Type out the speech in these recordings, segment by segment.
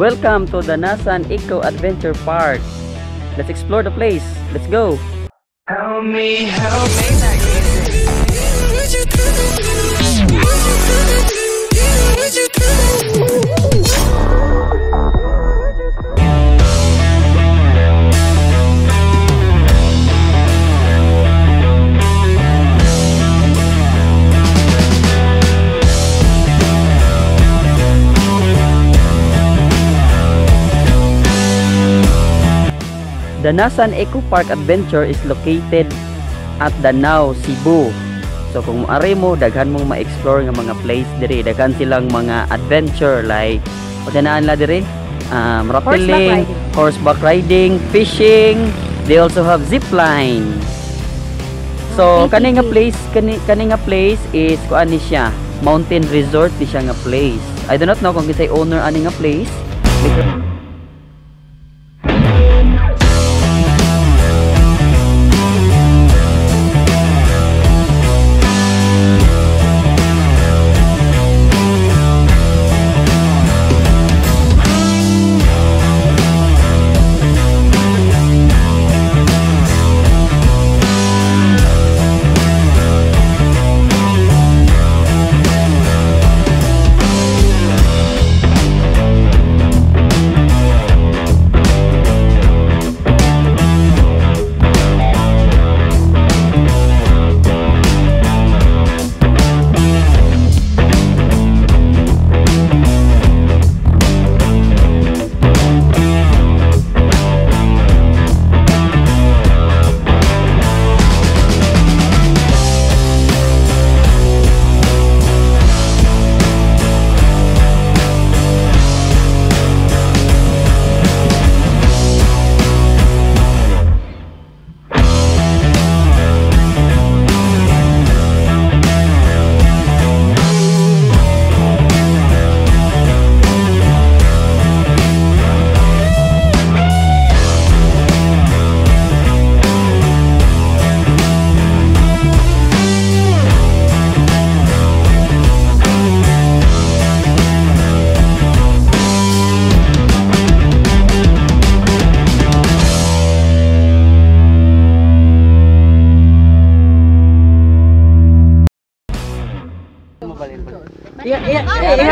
Welcome to the Nasan Eco Adventure Park. Let's explore the place. Let's go. Help me, help me. The Nasan Eco Park Adventure is located at Danao, Cebu. So kung ari mo daghan mong ma-explore nga mga place diri, daghan silang mga adventure like utanaan la diri, um, rappelling, horseback riding, fishing. They also have zip line. So kani nga place, kani, kani nga place is kuan ni siya, mountain resort ni siya nga place. I do not know kung kinsay owner ani nga place. Because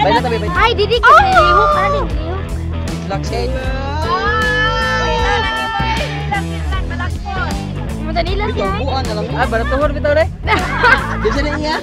Baik tapi baik. Hai Didi ke Liuk kan ini Bislak sih. ini nilas ya. Ah, ini tuhur kita udah. ini ya.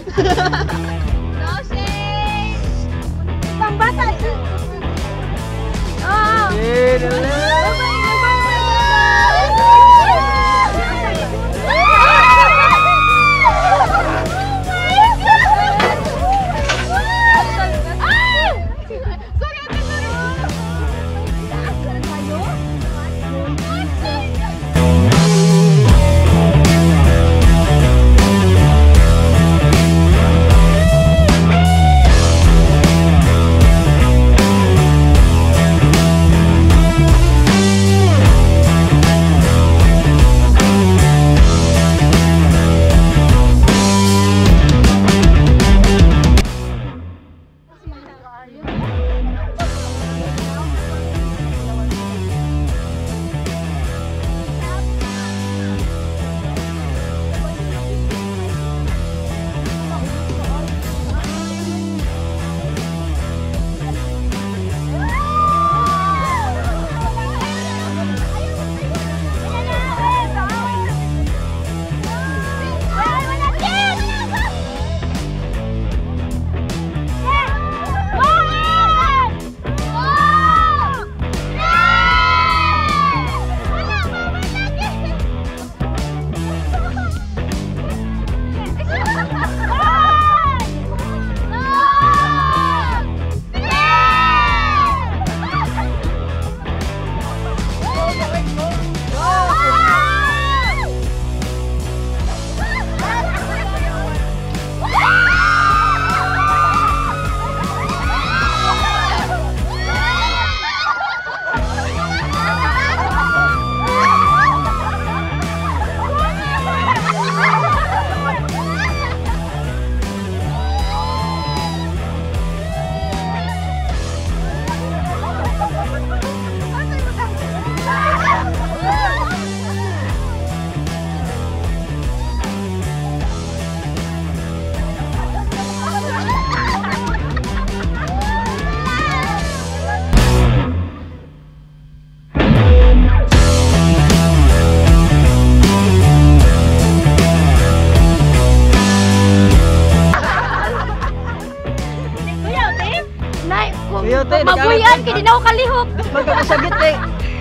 te. Mabuyan kay dinaw kalihok. Magkakasagit te. Eh?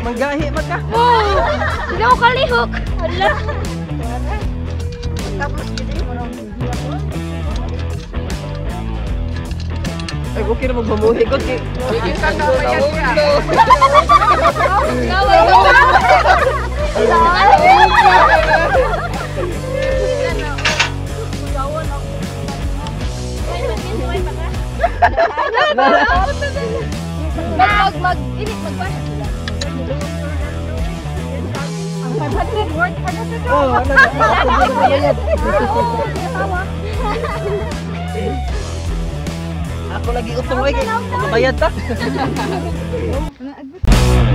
Manggahi man ka. Oo. Dinaw kalihok. Ala. Tapos gidi mo Ay, okay na magmamuhi ko. Bigyan ka kamayan Mag, mag, ini, magbash. Ang 500 word, 500 Oo, na. Ako lagi utong lagi. Bayad ta.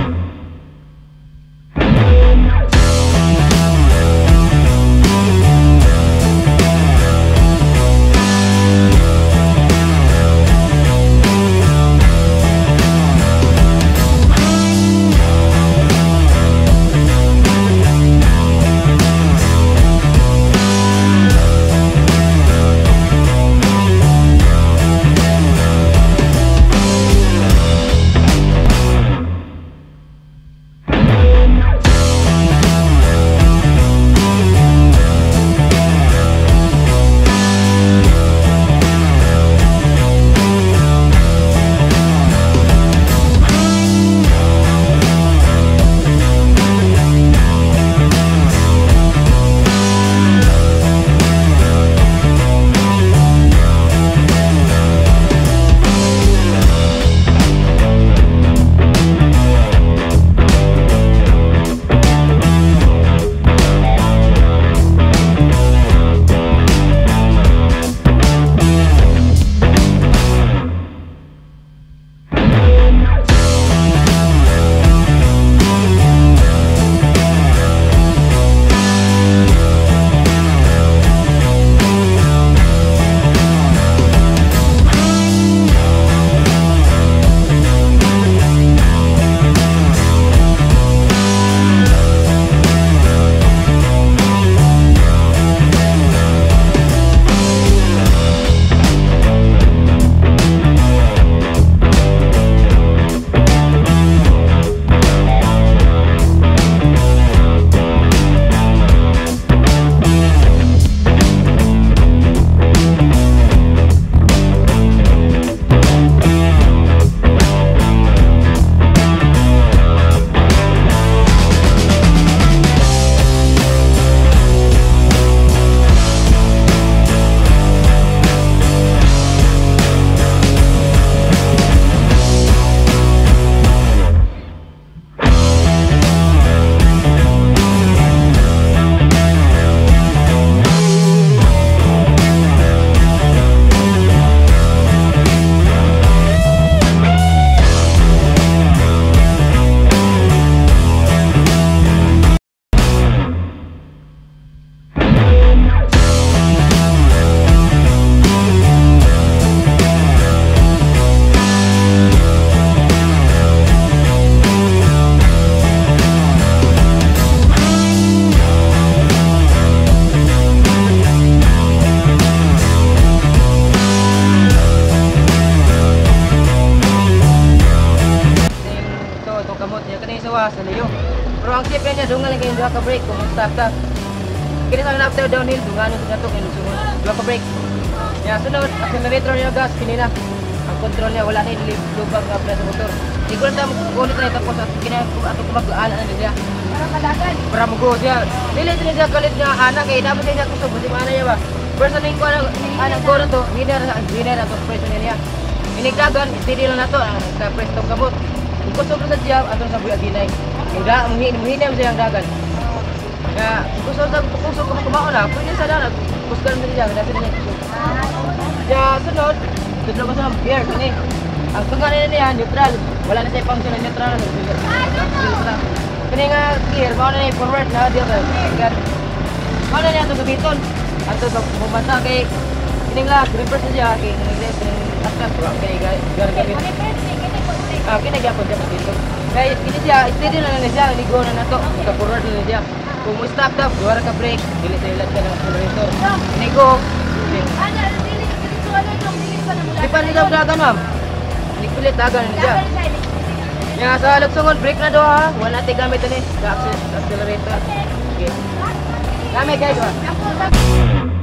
break kung stop ta. Kini sa after downhill, dungan sa gato kayong sunod. Duha ka break. Ya, sunod, accelerator niya gas, kinina. Ang control niya, wala na yung lubag nga pala sa motor. Di ko lang tamo kulit na tapos at kina ato ko mag-aala na niya. Para kadagan. Para mo go siya. Dili din siya kalit nga anak kay dapat siya gusto buti mana niya ba. Ning ko ang anak ko na to, hindi na hindi na to preso niya. Inigdagan, hindi lang na to ang sa presto kabot. Gusto ko sa job ato sa buya ginay. Ingda muhin muhin ang dagan. Ya, kusuk kusuk kemak lah. Aku ini sadar aku kusuk sendiri jangan ada sini. Ya, sedot. Sedot pasal biar ini. Aku kan ini ya neutral. Wala na pang sila neutral. ini nga gear, paano na forward na dia ba? Kan. Paano niya to gabiton? Ato sa bumasa kay kini nga reverse siya ini kini nga kini ini ko kay gar gamit. Ah, kini gyapon gyapon dito. Kay kini siya forward na. Kung mo stop stop, duwara ka brake, dili sa ilat ka ng accelerator. Kini go. Ano, dili, dili, so ano yung dili pa na mula. Di pa nila dagan ma'am. Inikpilit dagan niya. Nya sa lugsungon brake na do ha. Wala natin gamit ani sa accel- accelerator. Okay. Gamit guys